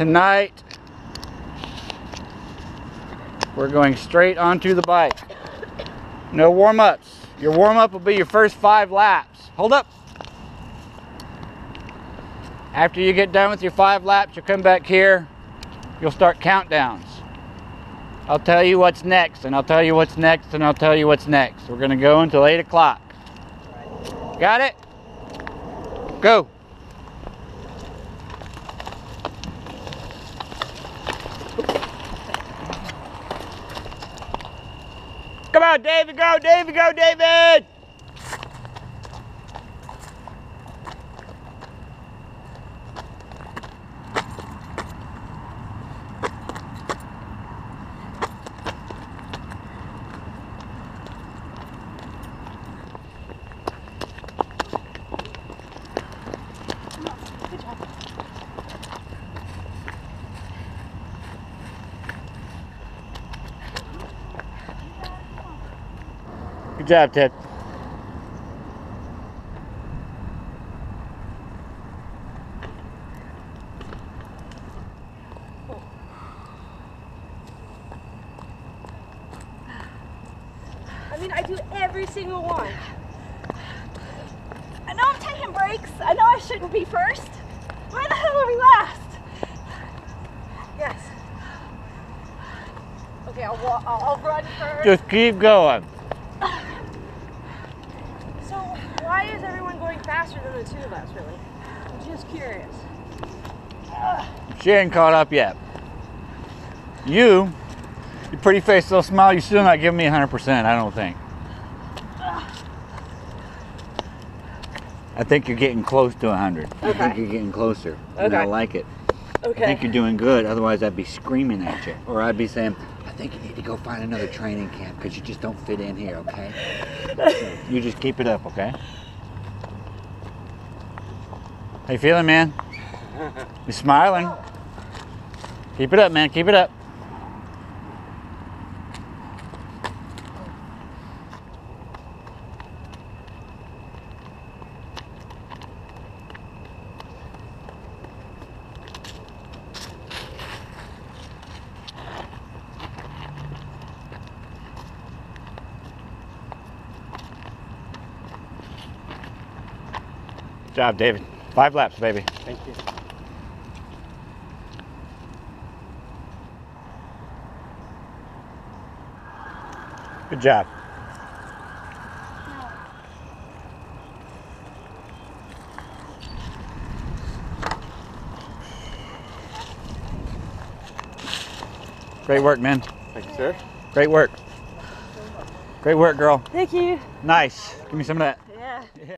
Tonight, we're going straight onto the bike. No warm-ups. Your warm-up will be your first five laps. Hold up. After you get done with your five laps, you'll come back here. You'll start countdowns. I'll tell you what's next, and I'll tell you what's next, and I'll tell you what's next. We're gonna go until eight o'clock. Got it? Go. David, go, David, go, David! Good job, Ted. I mean, I do every single one. I know I'm taking breaks. I know I shouldn't be first. Why the hell are we last? Yes. Okay, I'll, I'll, I'll run first. Just keep going. The two of us, really? I'm just curious. She ain't caught up yet. You, your pretty face, little smile, you're still not giving me 100%, I don't think. I think you're getting close to 100. I think you're getting closer. And I like it. I think you're doing good. Otherwise, I'd be screaming at you. Or I'd be saying, I think you need to go find another training camp because you just don't fit in here, okay? You just keep it up, okay? How you feeling, man? You smiling? Keep it up, man. Keep it up. Good job, David. Five laps, baby. Thank you. Good job. Great work, man. Thank you, sir. Great work. Great work, girl. Thank you. Nice. Give me some of that. Yeah.